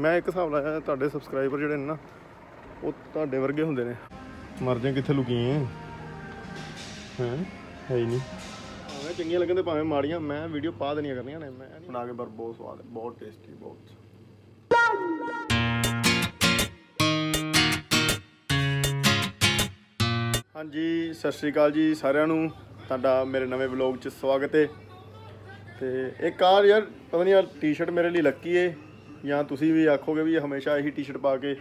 ਮੈਂ ਇੱਕ ਹਿਸਾਬ ਲਾਇਆ ਤੁਹਾਡੇ ਸਬਸਕ੍ਰਾਈਬਰ ਜਿਹੜੇ ਨੇ ਨਾ ਉਹ ਤੁਹਾਡੇ ਵਰਗੇ ਹੁੰਦੇ ਨੇ। ਮਰ ਜਾ ਕਿੱਥੇ ਲੁਕੀਏ ਹੈ? ਹੈ ਹੀ ਨਹੀਂ। ਭਾਵੇਂ ਚੰਗੀਆਂ ਲੱਗਣ ਤੇ ਭਾਵੇਂ ਮਾੜੀਆਂ ਮੈਂ ਵੀਡੀਓ ਪਾ ਦੇਣੀਆਂ ਕਰਨੀਆਂ ਨੇ ਮੈਂ ਬਣਾ ਕੇ ਪਰ ਬਹੁਤ ਸਵਾਦ ਹੈ ਬਹੁਤ ਟੇਸਟੀ ਬਹੁਤ। ਹਾਂਜੀ ਸਤਿ ਸ਼੍ਰੀ ਅਕਾਲ ਜੀ ਸਾਰਿਆਂ ਨੂੰ। ਤੁਹਾਡਾ ਮੇਰੇ ਨਵੇਂ ਵਲੌਗ 'ਚ ਸਵਾਗਤ ਹੈ। ਤੇ ਇੱਕ ਆ ਯਾਰ ਪਤਾ ਨਹੀਂ ਯਾਰ ਟੀ-ਸ਼ਰਟ ਮੇਰੇ ਲਈ ਲੱਕੀ ਏ। ਜਾਂ ਤੁਸੀਂ ਵੀ ਆਖੋਗੇ ਵੀ ਹਮੇਸ਼ਾ ਇਹੀ ਟੀ-ਸ਼ਰਟ ਪਾ ਕੇ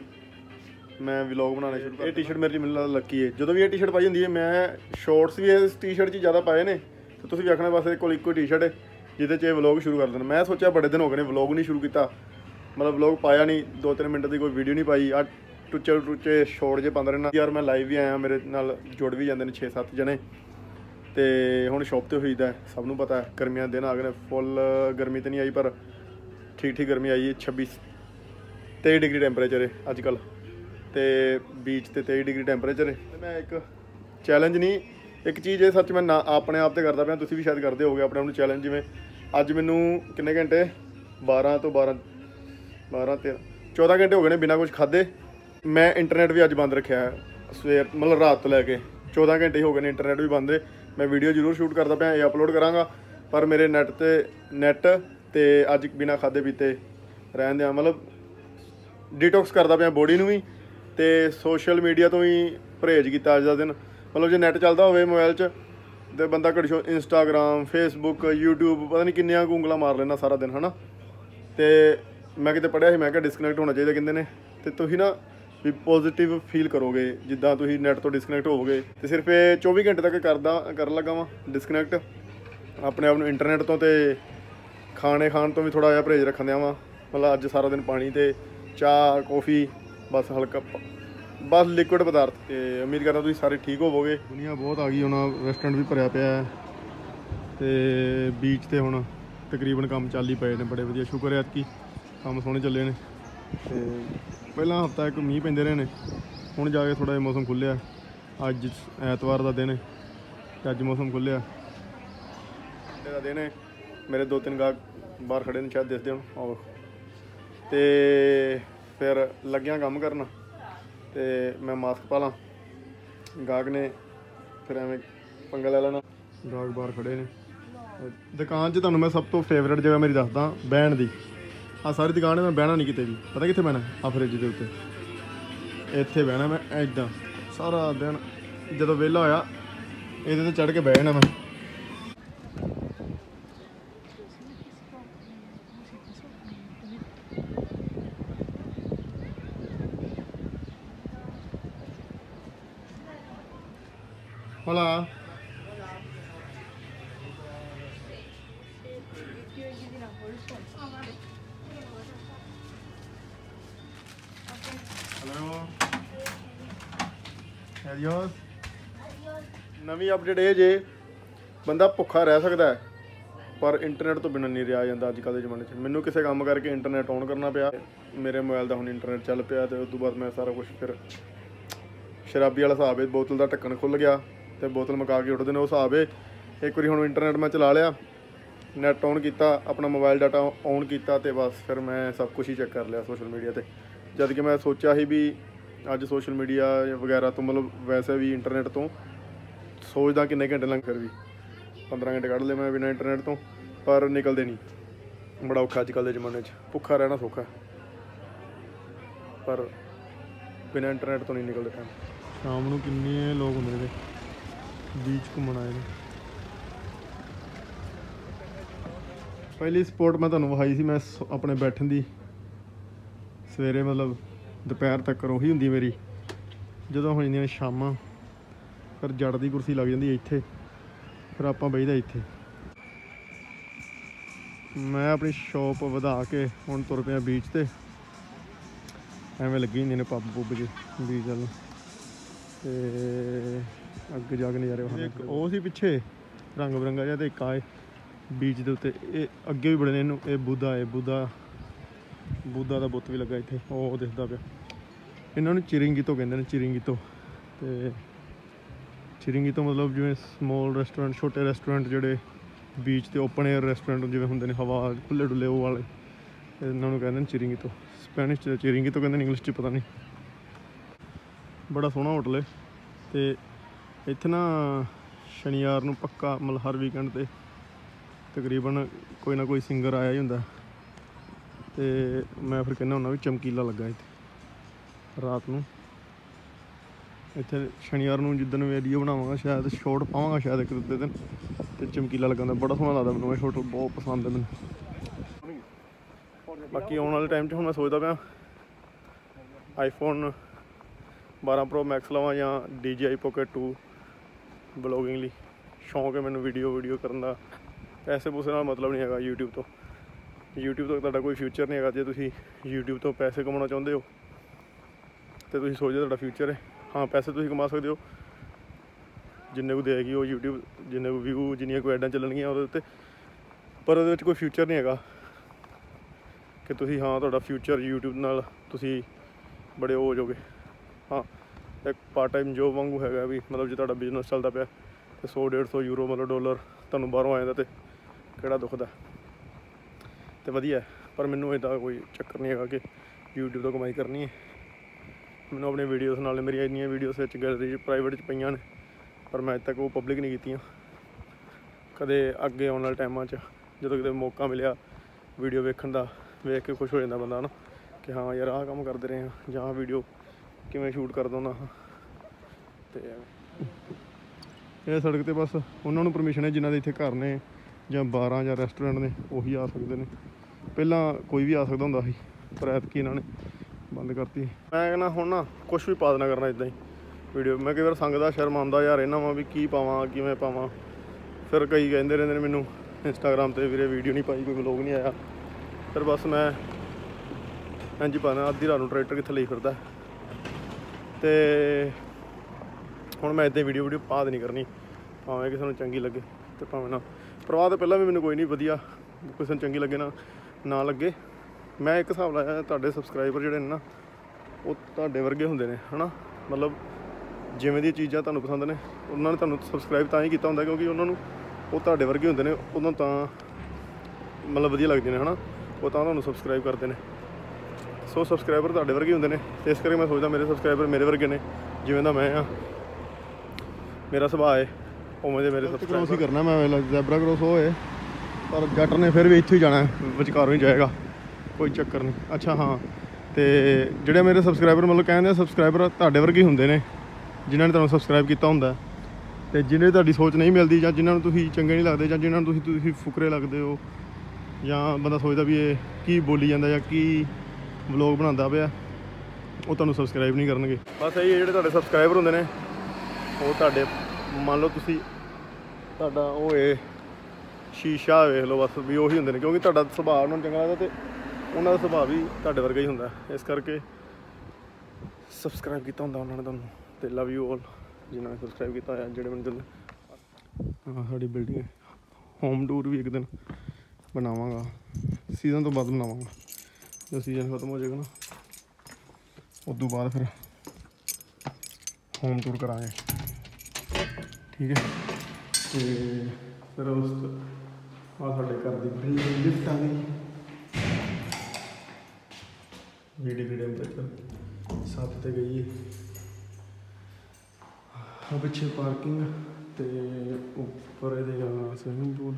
ਮੈਂ ਵਲੌਗ ਬਣਾਉਣੇ ਸ਼ੁਰੂ ਕਰ ਇਹ ਟੀ-ਸ਼ਰਟ ਮੇਰੇ ਲਈ ਲੱਗਦਾ ਲੱਕੀ ਏ। ਜਦੋਂ ਵੀ ਇਹ ਟੀ-ਸ਼ਰਟ ਪਾਈ ਹੁੰਦੀ ਹੈ ਮੈਂ ਸ਼ਾਰਟਸ ਵੀ ਇਸ ਟੀ-ਸ਼ਰਟ 'ਚ ਹੀ ਜ਼ਿਆਦਾ ਪਾਏ ਨੇ। ਤੇ ਤੁਸੀਂ ਵੀ ਆਖਣਾ ਬਸ ਇਹਦੇ ਕੋਲ ਇੱਕੋ ਟੀ-ਸ਼ਰਟ ਹੈ ਜਿਹਦੇ 'ਚ ਇਹ ਵਲੌਗ ਸ਼ੁਰੂ ਕਰ ਦੇਣਾ। ਮੈਂ ਸੋਚਿਆ ਬੜੇ ਦਿਨ ਹੋ ਗਏ ਨੇ ਵਲੌਗ ਨਹੀਂ ਸ਼ੁਰੂ ਕੀਤਾ। ਮਤਲਬ ਵਲੌਗ ਪਾਇਆ ਨਹੀਂ 2-3 ਮਿੰਟ ਦੀ ਕੋਈ ਵੀਡੀਓ ਨਹੀਂ ਪਾਈ। ਆ ਟੁੱਚੇ ਟੁੱਚੇ ਸ਼ੋਰਟ ਜੇ ਪਾਉਂਦਾ ਰਹਿਣਾ ਯਾਰ ਮੈਂ ਲਾਈਵ ਵੀ ਆਇਆ ਮੇਰੇ ਨਾਲ ਜੁੜ ਵੀ ਜਾਂਦੇ ਨੇ 6-7 ਜਣੇ। ਤੇ ਹੁਣ ਸ਼ੌਪ ਤੇ ਹੋਈਦਾ ਹੈ, ਸਭ ਨੂੰ ਪਤਾ ਹੈ ਗਰਮੀਆਂ ਦੇ ਦਿਨ ਆ ਗਏ ਨੇ ਫੁੱਲ ਗਰਮੀ ਤੇ ਨਹੀਂ ਆਈ ਪਰ ਠੀਕ ਠੀਕ ਗਰਮੀ ਆਈ ਹੈ 26 23 ਡਿਗਰੀ ਟੈਂਪਰੇਚਰ ਹੈ ਅੱਜ ਕੱਲ ਤੇ ਬੀਚ ਤੇ 23 ਡਿਗਰੀ ਟੈਂਪਰੇਚਰ ਹੈ। ਮੈਂ ਇੱਕ ਚੈਲੰਜ ਨਹੀਂ, ਇੱਕ ਚੀਜ਼ ਇਹ ਸੱਚ ਮੈਂ ਨਾ ਆਪਣੇ ਆਪ ਤੇ ਕਰਦਾ ਪਿਆ, ਤੁਸੀਂ ਵੀ ਸ਼ਾਇਦ ਕਰਦੇ ਹੋਗੇ ਆਪਣੇ ਆਪ ਨੂੰ ਚੈਲੰਜ ਜਿਵੇਂ ਅੱਜ ਮੈਨੂੰ ਕਿੰਨੇ ਘੰਟੇ? 12 ਤੋਂ 12 12 13 14 ਘੰਟੇ ਹੋ ਗਏ ਨੇ ਬਿਨਾਂ ਕੁਝ ਖਾਦੇ ਮੈਂ ਇੰਟਰਨੈਟ ਵੀ ਅੱਜ ਬੰਦ ਰੱਖਿਆ ਸਵੇਰ ਮਤਲਬ ਰਾਤ ਤੋਂ ਲੈ ਕੇ। 14 ਘੰਟੇ ਹੋ ਗਏ ਨੇ ਇੰਟਰਨੈਟ ਵੀ ਬੰਦ ਹੈ ਮੈਂ ਵੀਡੀਓ ਜ਼ਰੂਰ ਸ਼ੂਟ ਕਰਦਾ ਪਿਆ, ਇਹ ਅਪਲੋਡ ਕਰਾਂਗਾ। ਪਰ ਮੇਰੇ ਨੈਟ ਤੇ ਨੈਟ ਤੇ ਅੱਜ ਬਿਨਾਂ ਖਾਦੇ ਪੀਤੇ ਰਹਿਣ ਦਿਆਂ। ਮਤਲਬ ਡੀਟੌਕਸ ਕਰਦਾ ਪਿਆ ਬੋਡੀ ਨੂੰ ਵੀ ਤੇ ਸੋਸ਼ਲ ਮੀਡੀਆ ਤੋਂ ਵੀ ਪਰਹੇਜ਼ ਕੀਤਾ ਅੱਜ ਦਾ ਦਿਨ। ਮਤਲਬ ਜੇ ਨੈਟ ਚੱਲਦਾ ਹੋਵੇ ਮੋਬਾਈਲ 'ਚ ਤੇ ਬੰਦਾ ਘੜੀ ਸ਼ੋ ਇੰਸਟਾਗ੍ਰam ਫੇਸਬੁੱਕ YouTube, ਪਤਾ ਨਹੀਂ ਕਿੰਨੀਆਂ ਕੁ ਮਾਰ ਲੈਣਾ ਸਾਰਾ ਦਿਨ, ਹਨਾ? ਤੇ ਮੈਂ ਕਿਤੇ ਪੜਿਆ ਸੀ, ਮੈਂ ਕਿਹਾ ਡਿਸਕਨੈਕਟ ਹੋਣਾ ਚਾਹੀਦਾ ਕਹਿੰਦੇ ਨੇ। ਤੇ ਤੁਸੀਂ ਨਾ ਵੀ ਪੋਜ਼ਿਟਿਵ ਫੀਲ ਕਰੋਗੇ, ਜਿੱਦਾਂ ਤੁਸੀਂ ਨੈਟ ਤੋਂ ਡਿਸਕਨੈਕਟ ਹੋਵੋਗੇ। ਤੇ ਸਿਰਫ ਇਹ 24 ਘੰਟੇ ਤੱਕ ਕਰਦਾ, ਕਰਨ ਲੱਗਾ ਵਾਂ ਡਿਸਕਨੈਕਟ ਆਪਣੇ ਆਪ ਨੂੰ ਇੰਟਰਨੈਟ ਤੋਂ ਤੇ ਖਾਣੇ ਖਾਣ ਤੋਂ ਵੀ ਥੋੜਾ ਜਿਹਾ ਪਰਹੇਜ਼ ਰੱਖਣ ਦਿਆਂ ਵਾਂ। ਮਤਲਬ ਅੱਜ ਸਾਰਾ ਦਿਨ ਪਾਣੀ ਤੇ ਚਾਹ ਕੌਫੀ ਬਸ ਹਲਕਾ ਬਸ ਲਿਕੁਇਡ ਪਦਾਰਥ। ਤੇ ਉਮੀਦ ਕਰਦਾ ਤੁਸੀਂ ਸਾਰੇ ਠੀਕ ਹੋਵੋਗੇ। ਦੁਨੀਆ ਬਹੁਤ ਆ ਗਈ ਹੁਣ ਰੈਸਟੋਰੈਂਟ ਵੀ ਭਰਿਆ ਪਿਆ ਹੈ। ਤੇ ਬੀਚ ਤੇ ਹੁਣ ਤਕਰੀਬਨ ਕੰਮ ਚੱਲ ਹੀ ਪਏ ਨੇ ਬੜੇ ਵਧੀਆ। ਸ਼ੁਕਰ ਹੈ ਕਿ ਕੰਮ ਸੋਹਣੇ ਚੱਲੇ ਨੇ। ਤੇ ਪਹਿਲਾਂ ਹਫਤਾ ਇੱਕ ਮੀਂਹ ਪੈਂਦੇ ਰਹੇ ਨੇ ਹੁਣ ਜਾ ਕੇ ਥੋੜਾ ਜਿਹਾ ਮੌਸਮ ਖੁੱਲਿਆ ਅੱਜ ਐਤਵਾਰ ਦਾ ਦਿਨ ਹੈ ਅੱਜ ਮੌਸਮ ਖੁੱਲਿਆ ਦਾ ਦਿਨ ਹੈ। ਮੇਰੇ ਦੋ ਤਿੰਨ ਗਾਹਕ ਬਾਹਰ ਖੜੇ ਨੇ, ਸ਼ਾਇਦ ਦਿਸਦੇ ਹੋਣ। ਆਹ ਵੇਖੋ। ਤੇ ਫਿਰ ਲੱਗਿਆ ਕੰਮ ਕਰਨ ਤੇ ਮੈਂ ਮਾਸਕ ਪਾ ਲਾਂ। ਗਾਹਕ ਨੇ ਫਿਰ ਐਵੇਂ ਪੰਗਾ ਲੈ ਲੈਣਾ। ਗਾਹਕ ਬਾਹਰ ਖੜੇ ਨੇ। ਦੁਕਾਨ 'ਚ ਤੁਹਾਨੂੰ ਮੈਂ ਸਭ ਤੋਂ ਫੇਵਰੇਟ ਜਗ੍ਹਾ ਮੇਰੀ ਦੱਸਦਾ ਬਹਿਣ ਦੀ। ਆ ਸਾਰੀ ਦੁਕਾਨ ਮੈਂ ਬਹਿਣਾ ਨਹੀਂ ਕਿਤੇ ਵੀ। ਪਤਾ ਕਿੱਥੇ ਬਹਿਣਾ? ਆ ਫਰਿੱਜ ਦੇ ਉੱਤੇ। ਇੱਥੇ ਬਹਿਣਾ ਮੈਂ ਐਦਾਂ ਸਾਰਾ ਦਿਨ ਜਦੋਂ ਵਿਹਲਾ ਹੋਇਆ, ਇਹਦੇ ਤੇ ਚੜ ਕੇ ਬਹਿ ਜਾਣਾ ਮੈਂ। Hola. Hello. Adios. ਨਵੀਂ ਅਪਡੇਟ ਇਹ ਜੇ ਬੰਦਾ ਭੁੱਖਾ ਰਹਿ ਸਕਦਾ ਹੈ, ਪਰ ਇੰਟਰਨੈਟ ਤੋਂ ਬਿਨਾਂ ਨਹੀਂ ਰਿਹਾ ਜਾਂਦਾ ਅੱਜ ਕੱਲ੍ਹ ਦੇ ਜ਼ਮਾਨੇ 'ਚ ਮੈਨੂੰ ਕਿਸੇ ਕੰਮ ਕਰਕੇ ਇੰਟਰਨੈਟ ਔਨ ਕਰਨਾ ਪਿਆ, ਮੇਰੇ ਮੋਬਾਈਲ ਦਾ ਹੁਣ ਇੰਟਰਨੈਟ ਚੱਲ ਪਿਆ ਤੇ ਉਸ ਤੋਂ ਬਾਅਦ ਮੈਂ ਸਾਰਾ ਕੁਝ ਫਿਰ ਸ਼ਰਾਬੀ ਵਾਲਾ ਹਿਸਾਬ ਹੈ, ਬੋਤਲ ਦਾ ਢੱਕਣ ਖੁੱਲ ਗਿਆ ਤੇ ਬੋਤਲ ਮਕਾ ਕੇ ਉੱਠਦੇ ਨੇ, ਉਹ ਹਿਸਾਬ ਹੈ ਇੱਕ ਵਾਰੀ ਹੁਣ ਇੰਟਰਨੈਟ ਮੈਂ ਚਲਾ ਲਿਆ ਨੈਟ ਔਨ ਕੀਤਾ, ਆਪਣਾ ਮੋਬਾਈਲ ਡਾਟਾ ਔਨ ਕੀਤਾ ਤੇ ਬਸ ਫਿਰ ਮੈਂ ਸਭ ਕੁਝ ਹੀ ਚੈੱਕ ਕਰ ਲਿਆ ਸੋਸ਼ਲ ਮੀਡੀਆ ਤੇ। ਜਦ ਕਿ ਮੈਂ ਸੋਚਿਆ ਸੀ ਵੀ ਅੱਜ ਸੋਸ਼ਲ ਮੀਡੀਆ ਵਗੈਰਾ ਤੋਂ ਮਤਲਬ ਵੈਸੇ ਵੀ ਇੰਟਰਨੈਟ ਤੋਂ ਸੋਚਦਾ ਕਿੰਨੇ ਘੰਟੇ ਲੰਘ ਫਿਰ ਵੀ 15 ਘੰਟੇ ਕੱਢ ਲਏ ਮੈਂ ਬਿਨਾਂ ਇੰਟਰਨੈਟ ਤੋਂ, ਪਰ ਨਿਕਲਦੇ ਨਹੀਂ ਬੜਾ ਔਖਾ ਅੱਜ ਕੱਲ੍ਹ ਦੇ ਜ਼ਮਾਨੇ 'ਚ, ਭੁੱਖਾ ਰਹਿਣਾ ਸੌਖਾ। ਪਰ ਬਿਨਾਂ ਇੰਟਰਨੈਟ ਤੋਂ ਨਹੀਂ ਨਿਕਲਦੇ ਟਾਈਮ ਸ਼ਾਮ ਨੂੰ ਕਿੰਨੇ ਲੋਕ ਹੁੰਦੇ ਨੇ ਬੀਚ ਘੁੰਮਣ ਆਏ ਨੇ। ਪਹਿਲੀ ਸਪੋਰਟ ਮੈਂ ਤੁਹਾਨੂੰ ਵਿਖਾਈ ਸੀ, ਮੈਂ ਸ- ਆਪਣੇ ਬੈਠਣ ਦੀ। ਸਵੇਰੇ ਮਤਲਬ ਦੁਪਹਿਰ ਤੱਕ ਉਹੀ ਹੁੰਦੀ ਮੇਰੀ। ਜਦੋਂ ਹੋ ਜਾਂਦੀਆਂ ਨੇ ਸ਼ਾਮਾਂ, ਫਿਰ ਜੜ ਦੀ ਕੁਰਸੀ ਲੱਗ ਜਾਂਦੀ ਇੱਥੇ। ਫਿਰ ਆਪਾਂ ਬਈਦਾ ਇੱਥੇ। ਮੈਂ ਆਪਣੀ ਸ਼ੌਪ ਵਧਾ ਕੇ ਹੁਣ ਤੁਰ ਪਿਆ ਬੀਚ ਤੇ। ਐਵੇਂ ਲੱਗੀ ਹੁੰਦੀਆਂ ਨੇ ਪੱਬ ਪੁੱਬ ਜੀ ਬੀਚ ਵੱਲ। ਤੇ ਅੱਗੇ ਜਾ ਕੇ ਨਜ਼ਾਰੇ ਵਿਖਾਣੇ ਉਹ ਸੀ ਪਿੱਛੇ ਰੰਗ ਬਰੰਗਾ ਜਿਹਾ ਤੇ ਇੱਕ ਆਏ ਬੀਚ ਦੇ ਉੱਤੇ। ਇਹ ਅੱਗੇ ਵੀ ਬੜੇ ਨੇ ਇਹਨੂੰ ਇਹ ਬੁੱਧਾ ਹੈ ਬੁੱਧਾ ਬੁੱਧਾ ਦਾ ਬੁੱਤ ਵੀ ਲੱਗਾ ਇੱਥੇ ਉਹ ਦਿਖਦਾ ਪਿਆ। ਇਹਨਾਂ ਨੂੰ ਚਿਰਿੰਗੀਤੋ ਕਹਿੰਦੇ ਨੇ ਚਿਰਿੰਗੀਤੋ। ਤੇ ਚਿਰਿੰਗੀਤੋ ਮਤਲਬ ਜਿਵੇਂ ਸਮਾਲ ਰੈਸਟੋਰੈਂਟ ਛੋਟੇ ਰੈਸਟੋਰੈਂਟ ਜਿਹੜੇ ਬੀਚ ਤੇ ਓਪਨ 에ਅਰ ਰੈਸਟੋਰੈਂਟ ਜਿਵੇਂ ਹੁੰਦੇ ਨੇ ਹਵਾ ਖੁੱਲੇ ਡੁੱਲੇ ਉਹ ਵਾਲੇ ਇਹਨਾਂ ਨੂੰ ਕਹਿੰਦੇ ਨੇ ਚਿਰਿੰਗੀਤੋ। ਸਪੈਨਿਸ਼ ਚ ਚਿਰਿੰਗੀਤੋ ਕਹਿੰਦੇ ਨੇ ਇੰਗਲਿਸ਼ ਚ ਪਤਾ ਨਹੀਂ। ਬੜਾ ਸੋਹਣਾ ਹੋਟਲ ਹੈ। ਤੇ ਇੱਥੇ ਨਾ ਸ਼ਨੀਵਾਰ ਨੂੰ ਪੱਕਾ ਮਤਲਬ ਹਰ ਵੀਕਐਂਡ ਤੇ ਤਕਰੀਬਨ ਕੋਈ ਨਾ ਕੋਈ ਸਿੰਗਰ ਆਇਆ ਹੀ ਹੁੰਦਾ। ਤੇ ਮੈਂ ਫਿਰ ਕਹਿੰਦਾ ਹੁੰਦਾ ਵੀ ਚਮਕੀਲਾ ਲੱਗਾ ਇੱਥੇ ਰਾਤ ਨੂੰ। ਇੱਥੇ ਸ਼ਨੀਵਾਰ ਨੂੰ ਜਿੱਦਣ ਵੀਡੀਓ ਬਣਾਵਾਂਗਾ ਸ਼ਾਇਦ ਸ਼ਾਰਟ ਪਾਵਾਂਗਾ ਸ਼ਾਇਦ ਇੱਕ ਦੋ ਦਿਨ ਤੇ ਚਮਕੀਲਾ ਲੱਗਾ ਹੁੰਦਾ, ਬੜਾ ਸੋਹਣਾ ਲੱਗਦਾ ਮੈਨੂੰ ਇਹ ਹੋਟਲ ਬਹੁਤ ਪਸੰਦ ਹੈ ਮੈਨੂੰ। ਬਾਕੀ ਆਉਣ ਵਾਲੇ ਟਾਈਮ 'ਚ ਹੁਣ ਮੈਂ ਸੋਚਦਾ ਪਿਆ ਆਈਫੋਨ 12 ਪ੍ਰੋ ਮੈਕਸ ਲਵਾਂ ਜਾਂ DJI Pocket 2 ਬਲੌਗਿੰਗ ਲਈ ਸ਼ੌਂਕ ਹੈ ਮੈਨੂੰ ਵੀਡੀਓ ਵੀਡੀਓ ਕਰਨ ਦਾ। ਪੈਸੇ ਪੂਸੇ ਨਾਲ ਮਤਲਬ ਨਹੀਂ ਹੈਗਾ YouTube ਤੋਂ। YouTube ਤੋਂ ਤੁਹਾਡਾ ਕੋਈ ਫਿਊਚਰ ਨਹੀਂ ਹੈਗਾ। ਜੇ ਤੁਸੀਂ YouTube ਤੋਂ ਪੈਸੇ ਕਮਾਉਣਾ ਚਾਹੁੰਦੇ ਹੋ, ਤੇ ਤੁਸੀਂ ਸੋਚਦੇ ਤੁਹਾਡਾ ਫਿਊਚਰ ਹੈ। ਹਾਂ, ਪੈਸੇ ਤੁਸੀਂ ਕਮਾ ਸਕਦੇ ਹੋ। ਜਿੰਨੇ ਕੁ ਦੇਗੀ ਉਹ YouTube, ਜਿੰਨੇ ਕੁ ਵਿਊ ਜਿੰਨੀਆਂ ਕੁ ਐਡਾਂ ਚੱਲਣਗੀਆਂ ਉਹਦੇ ਉੱਤੇ। ਪਰ ਉਹਦੇ ਵਿੱਚ ਕੋਈ ਫਿਊਚਰ ਨਹੀਂ ਹੈਗਾ। ਕਿ ਤੁਸੀਂ, ਹਾਂ, ਤੁਹਾਡਾ ਫਿਊਚਰ YouTube ਨਾਲ ਤੁਸੀਂ ਬੜੇ ਹੋ ਜਾਓਗੇ। ਹਾਂ। ਇੱਕ ਪਾਰਟ ਟਾਈਮ ਜੋਬ ਵਾਂਗੂ ਹੈਗਾ ਵੀ, ਮਤਲਬ ਜੇ ਤੁਹਾਡਾ ਬਿਜ਼ਨਸ ਚੱਲਦਾ ਪਿਆ, ਤੇ 100 150 ਯੂਰੋ ਮਤਲਬ ਡਾਲਰ ਤੁਹਾਨੂੰ ਬਾਹਰੋਂ ਆ ਜਾਂਦਾ ਤੇ ਕਿਹੜਾ ਦੁਖਦਾ ਤੇ ਵਧੀਆ ਪਰ ਮੈਨੂੰ ਇਹਦਾ ਕੋਈ ਚੱਕਰ ਨਹੀਂ ਹੈਗਾ ਕਿ YouTube ਤੋਂ ਕਮਾਈ ਕਰਨੀ ਹੈ। ਮੈਨੂੰ ਆਪਣੇ ਵੀਡੀਓਜ਼ ਨਾਲ ਮੇਰੀਆਂ ਇੰਨੀਆਂ ਵੀਡੀਓਜ਼ ਵਿੱਚ ਗੈਲਰੀ 'ਚ ਪ੍ਰਾਈਵੇਟ 'ਚ ਪਈਆਂ ਨੇ, ਪਰ ਮੈਂ ਅਜੇ ਤੱਕ ਉਹ ਪਬਲਿਕ ਨਹੀਂ ਕੀਤੀਆਂ। ਕਦੇ ਅੱਗੇ ਆਉਣ ਵਾਲੇ ਟਾਈਮਾਂ 'ਚ ਜਦੋਂ ਕਿਤੇ ਮੌਕਾ ਮਿਲਿਆ ਵੀਡੀਓ ਵੇਖਣ ਦਾ, ਵੇਖ ਕੇ ਖੁਸ਼ ਹੋ ਜਾਂਦਾ ਬੰਦਾ ਨਾ ਕਿ ਹਾਂ ਯਾਰ ਆਹ ਕੰਮ ਕਰਦੇ ਰਹੇ ਹਾਂ ਜਾਂ ਵੀਡੀਓ ਕਿਵੇਂ ਸ਼ੂਟ ਕਰਦਾ ਹੁੰਦਾ ਹਾਂ। ਤੇ ਇਹ ਸੜਕ ਤੇ ਬਸ ਉਹਨਾਂ ਨੂੰ ਪਰਮਿਸ਼ਨ ਹੈ ਜਿਨ੍ਹਾਂ ਦੇ ਇੱਥੇ ਘਰ ਨੇ ਜਾਂ ਬਾਰਾਂ ਜਾਂ ਰੈਸਟੋਰੈਂਟ ਨੇ, ਉਹੀ ਆ ਸਕਦੇ ਨੇ। ਪਹਿਲਾਂ ਕੋਈ ਵੀ ਆ ਸਕਦਾ ਹੁੰਦਾ ਸੀ, ਪਰ ਐਤਕੀ ਇਹਨਾਂ ਨੇ ਬੰਦ ਕਰਤੀ। ਮੈਂ ਕਹਿੰਦਾ ਹੁਣ ਨਾ ਕੁਝ ਵੀ ਪਾ ਦੇਣਾ ਕਰਨਾ ਇਦਾਂ ਹੀ। ਵੀਡੀਓ ਮੈਂ ਕਈ ਵਾਰ ਸੰਗਦਾ ਸ਼ਰਮ ਆਉਂਦਾ ਯਾਰ ਇਹਨਾਂ ਵਾਂ ਵੀ ਕੀ ਪਾਵਾਂ, ਕਿਵੇਂ ਪਾਵਾਂ। ਫਿਰ ਕਈ ਕਹਿੰਦੇ ਰਹਿੰਦੇ ਨੇ ਮੈਨੂੰ ਇੰਸਟਾਗ੍ਰam ਤੇ ਵੀਰੇ ਵੀਡੀਓ ਨਹੀਂ ਪਾਈ, ਕੋਈ ਵਲੋਗ ਨਹੀਂ ਆਇਆ। ਫਿਰ ਬਸ ਮੈਂ ਇੰਝ ਹੀ ਪਾਣਾ ਅੱਧੀ ਰਾਤ ਨੂੰ ਟਰੈਕਟਰ ਕਿੱਥੇ ਲਈ ਫਿਰਦਾ। ਤੇ ਹੁਣ ਮੈਂ ਇਦਾਂ ਵੀਡੀਓ ਵੀਡੀਓ ਪਾ ਨਹੀਂ ਕਰਨੀ, ਭਾਵੇਂ ਕਿਸੇ ਨੂੰ ਚੰਗੀ ਲੱਗੇ ਤੇ ਭਾਵੇਂ ਨਾ। ਪਰਵਾਹ ਤਾਂ ਪਹਿਲਾਂ ਵੀ ਮੈਨੂੰ ਕੋਈ ਨਹੀਂ ਵਧੀਆ, ਕਿਸੇ ਨੂੰ ਚੰਗੀ ਲੱਗੇ ਨਾ ਨਾ ਲੱਗੇ। ਮੈਂ ਇੱਕ ਹਿਸਾਬ ਲਾਇਆ ਤੁਹਾਡੇ ਸਬਸਕ੍ਰਾਈਬਰ ਜਿਹੜੇ ਨੇ ਨਾ, ਉਹ ਤੁਹਾਡੇ ਵਰਗੇ ਹੁੰਦੇ ਨੇ, ਹਨਾ? ਮਤਲਬ ਜਿਵੇਂ ਦੀਆਂ ਚੀਜ਼ਾਂ ਤੁਹਾਨੂੰ ਪਸੰਦ ਨੇ, ਉਹਨਾਂ ਨੇ ਤੁਹਾਨੂੰ ਸਬਸਕ੍ਰਾਈਬ ਤਾਂ ਹੀ ਕੀਤਾ ਹੁੰਦਾ ਕਿਉਂਕਿ ਉਹਨਾਂ ਨੂੰ ਉਹ ਤੁਹਾਡੇ ਵਰਗੇ ਹੁੰਦੇ ਨੇ, ਉਹਨਾਂ ਤਾਂ ਮਤਲਬ ਵਧੀਆ ਲੱਗਦੇ ਨੇ, ਹਨਾ? ਉਹ ਤਾਂ ਤੁਹਾਨੂੰ ਸਬਸਕ੍ਰਾਈਬ ਕਰਦੇ ਨੇ। ਸੋ ਸਬਸਕ੍ਰਾਈਬਰ ਤੁਹਾਡੇ ਵਰਗੇ ਹੁੰਦੇ ਨੇ। ਤੇ ਇਸ ਕਰਕੇ ਮੈਂ ਸੋਚਦਾ ਮੇਰੇ ਸਬਸਕ੍ਰਾਈਬਰ ਮੇਰੇ ਵਰਗੇ ਨੇ। ਜਿਵੇਂ ਦਾ ਮੈਂ ਆ। ਮੇਰਾ ਸੁਭਾਅ ਹੈ ਉਵੇਂ ਦੇ ਮੇਰੇ ਸਬਸਕ੍ਰਾਈਬਰ ਕਰਨਾ ਮੈਂ ਜ਼ੈਬਰਾ ਕ੍ਰੋਸ ਹੋਏ। ਪਰ ਜੱਟ ਨੇ ਫਿਰ ਵੀ ਇੱਥੇ ਹੀ ਜਾਣਾ। ਵਿਚਕਾਰੋਂ ਹੀ ਜਾਏਗਾ। ਕੋਈ ਚੱਕਰ ਨਹੀਂ। ਅੱਛਾ ਹਾਂ। ਤੇ ਜਿਹੜੇ ਮੇਰੇ ਸਬਸਕ੍ਰਾਈਬਰ ਮਤਲਬ ਕਹਿੰਦੇ ਆ ਸਬਸਕ੍ਰਾਈਬਰ ਤੁਹਾਡੇ ਵਰਗੇ ਹੀ ਹੁੰਦੇ ਨੇ। ਜਿਨ੍ਹਾਂ ਨੇ ਤੁਹਾਨੂੰ ਸਬਸਕ੍ਰਾਈਬ ਕੀਤਾ ਹੁੰਦਾ। ਤੇ ਜਿਹਨੇ ਤੁਹਾਡੀ ਸੋਚ ਨਹੀਂ ਮਿਲਦੀ ਜਾਂ ਜਿਨ੍ਹਾਂ ਨੂੰ ਤੁਸੀਂ ਚੰਗੇ ਨਹੀਂ ਲੱਗਦੇ ਜਾਂ ਜਿਨ੍ਹਾਂ ਨੂੰ ਤੁਸੀਂ ਤੁਸੀਂ ਫੁਕਰੇ ਲੱਗਦੇ ਹੋ ਜਾਂ ਬੰਦਾ ਸੋਚਦਾ ਵੀ ਇਹ ਕੀ ਬੋਲੀ ਜਾਂਦਾ ਜਾਂ ਕੀ ਵਲੌਗ ਬਣਾਉਂਦਾ ਪਿਆ, ਉਹ ਤੁਹਾਨੂੰ ਸਬਸਕ੍ਰਾਈਬ ਨਹੀਂ ਕਰਨਗੇ। ਬਸ ਇਹ ਜਿਹੜੇ ਤੁਹਾਡੇ ਸਬਸਕ੍ਰਾਈਬਰ ਹੁੰਦੇ ਨੇ, ਉਹ ਤੁਹਾਡੇ, ਮੰਨ ਲਓ ਤੁਸੀਂ, ਤੁਹਾਡਾ ਉਹ ਏ, ਸ਼ੀਸ਼ਾ ਵੇਖ ਲਓ ਬਸ, ਵੀ ਉਹੀ ਹੁੰਦੇ ਨੇ, ਕਿਉਂਕਿ ਤੁਹਾਡਾ ਸੁਭਾਅ ਉਹਨਾਂ ਨੂੰ ਚੰਗਾ ਲੱਗਦਾ ਤੇ ਉਹਨਾਂ ਦਾ ਸੁਭਾਅ ਵੀ ਤੁਹਾਡੇ ਵਰਗਾ ਹੀ ਹੁੰਦਾ। ਇਸ ਕਰਕੇ ਸਬਸਕ੍ਰਾਈਬ ਕੀਤਾ ਹੁੰਦਾ ਉਹਨਾਂ ਨੇ ਤੁਹਾਨੂੰ, ਤੇ ਲਵ ਯੂ ਆਲ ਜਿਨ੍ਹਾਂ ਨੇ ਸਬਸਕ੍ਰਾਈਬ ਕੀਤਾ ਹੋਇਆ, ਜਿਹੜੇ ਮੈਨੂੰ ਦਿਲ ਹਾਂ, ਸਾਡੀ ਬਿਲਡਿੰਗ ਹੋਮ ਟੂਰ ਵੀ ਇੱਕ ਦਿਨ ਬਣਾਵਾਂਗਾ। ਸੀਜ਼ਨ ਤੋਂ ਬਾਅਦ ਬਣਾਵਾਂਗਾ। ਜਦੋਂ ਸੀਜ਼ਨ ਖਤਮ ਹੋ ਜਾਏਗਾ ਨਾ। ਉਸ ਤੋਂ ਬਾਅਦ ਫਿਰ ਹੋਮ ਟੂਰ ਕਰਾਂਗੇ। ਠੀਕ ਹੈ। ਤੇ ਫਿਰ ਉਸ ਆ ਸਾਡੇ ਘਰ ਦੀ ਬਿਲਡਿੰਗ ਲਿਫਟ ਆ ਗਈ। ਵੀਡੀ ਵੀਡੀਓ ਤੱਕ ਸੱਤ ਤੇ ਗਈ ਹੈ ਆ ਪਿੱਛੇ ਪਾਰਕਿੰਗ ਤੇ ਉੱਪਰ ਇਹਦੇ ਆ ਸਵਿਮਿੰਗ ਪੂਲ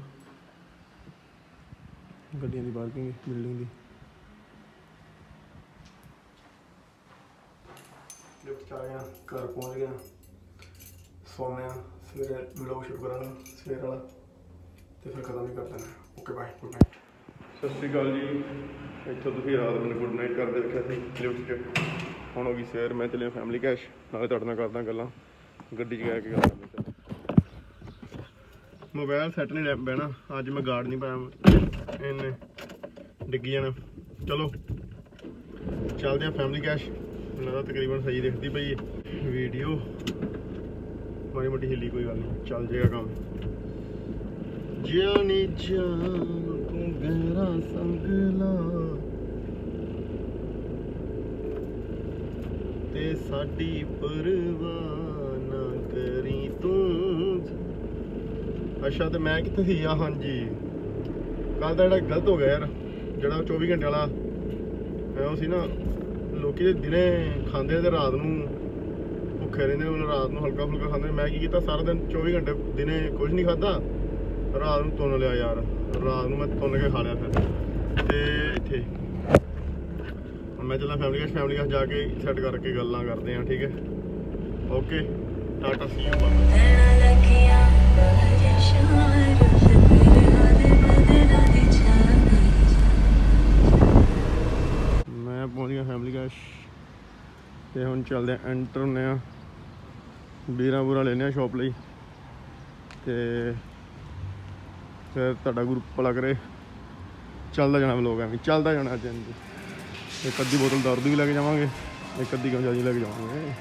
ਗੱਡੀਆਂ ਦੀ ਪਾਰਕਿੰਗ ਬਿਲਡਿੰਗ ਦੀ। ਲਿਫਟ ਚ ਆ ਗਿਆ ਘਰ ਪਹੁੰਚ ਗਿਆ ਸੌਂਦੇ ਆ ਸਵੇਰੇ ਵਲੌਗ ਸ਼ੂਟ ਕਰਾਂਗੇ ਸਵੇਰ ਵਾਲਾ। ਤੇ ਫਿਰ ਖਤਮ ਹੀ ਕਰ ਦੇਣਾ ਓਕੇ ਬਾਏ ਗੁੱਡ ਨਾਈਟ ਸਤਿ ਸ਼੍ਰੀ ਅਕਾਲ ਜੀ। ਇੱਥੋਂ ਤੁਸੀਂ ਰਾਤ ਨੂੰ ਗੁੱਡ ਨਾਈਟ ਕਰਦੇ ਵੇਖਿਆ ਸੀ ਲਿਫਟ 'ਚ। ਹੁਣ ਹੋ ਗਈ ਸਵੇਰ ਮੈਂ ਚੱਲਿਆ ਫੈਮਿਲੀ ਕੈਸ਼ ਨਾਲੇ ਤੁਹਾਡੇ ਨਾਲ ਕਰਦਾ ਗੱਲਾਂ। ਗੱਡੀ 'ਚ ਗਿਆ ਕੇ ਗੱਲ ਕਰਦੇ ਮੋਬਾਈਲ ਸੈੱਟ ਨਹੀਂ ਲੈ ਬਹਿਣਾ। ਅੱਜ ਮੈਂ ਗਾਰਡ ਨਹੀਂ ਪਾਇਆ। ਇਹਨੇ ਡਿੱਗੀ ਜਾਣਾ। ਚਲੋ। ਚੱਲਦੇ ਆ ਫੈਮਿਲੀ ਕੈਸ਼ ਇਹਨਾਂ ਦਾ ਤਕਰੀਬਨ ਸਹੀ ਦਿਖਦੀ ਪਈ ਵੀਡੀਓ। ਮਾੜੀ ਮੋਟੀ ਹਿੱਲੀ, ਕੋਈ ਗੱਲ ਨਹੀਂ। ਚੱਲ ਜਾਏਗਾ ਕੰਮ। ਜਾਨੀ ਜਾਨ ਤੂੰ ਗਹਿਰਾ ਸੰਗ ਲਾ। ਤੇ ਸਾਡੀ ਪਰਵਾਹ ਨਾ ਕਰੀ ਤੂੰ। ਅੱਛਾ, ਤੇ ਮੈਂ ਕਿੱਥੇ ਸੀ? ਆ ਹਾਂਜੀ। ਕੱਲ ਦਾ ਜਿਹੜਾ ਗਲਤ ਹੋ ਗਿਆ ਯਾਰ। ਜਿਹੜਾ 24 ਘੰਟੇ ਵਾਲਾ ਉਹ ਸੀ ਨਾ ਲੋਕੀ ਦੇ ਦਿਨੇ ਖਾਂਦੇ ਨੇ ਤੇ ਰਾਤ ਨੂੰ ਭੁੱਖੇ ਰਹਿੰਦੇ ਨੇ ਰਾਤ ਨੂੰ ਹਲਕਾ ਫੁਲਕਾ ਖਾਂਦੇ ਨੇ ਮੈਂ ਕੀ ਕੀਤਾ, ਸਾਰਾ ਦਿਨ 24 ਘੰਟੇ ਦਿਨੇ ਕੁਝ ਨਹੀਂ ਖਾਦਾ ਰਾਤ ਨੂੰ ਤੁੰਨ ਲਿਆ ਯਾਰ। ਰਾਤ ਨੂੰ ਮੈਂ ਤੁੰਨ ਕੇ ਖਾ ਲਿਆ ਫਿਰ। ਤੇ ਇੱਥੇ ਮੈਂ ਚੱਲਾਂ ਫੈਮਿਲੀ ਕੈਸ਼ ਫੈਮਿਲੀ ਕੈਸ਼ ਜਾ ਕੇ ਸੈੱਟ ਕਰਕੇ ਗੱਲਾਂ ਕਰਦੇ ਆ, ਠੀਕ ਹੈ? ਓਕੇ ਟਾਟਾ ਸੀ ਯੂ ਭੈਣਾਂ ਕੈਸ਼ ਤੇ ਹੁਣ ਚੱਲਦੇ ਆ ਐਂਟਰ ਹੁੰਨੇ ਆ ਬੀਰਾ ਬੁਰਾ ਲੈਨੇ ਆ ਸ਼ਾਪ ਲਈ। ਤੇ ਫਿਰ ਤੁਹਾਡਾ ਗਰੁੱਪ ਭਲਾ ਕਰੇ। ਚੱਲਦਾ ਜਾਣਾ ਵਲੋਗ ਐਵੇਂ, ਚੱਲਦਾ ਜਾਣਾ ਅੱਜ ਜੀ ਇੱਕ ਅੱਧੀ ਬੋਤਲ ਦਰਦ ਵੀ ਲੈ ਕੇ ਜਾਵਾਂਗੇ, ਇੱਕ ਅੱਧੀ ਗਮਜਾ ਜੀ ਲੈ ਕੇ ਜਾਵਾਂਗੇ।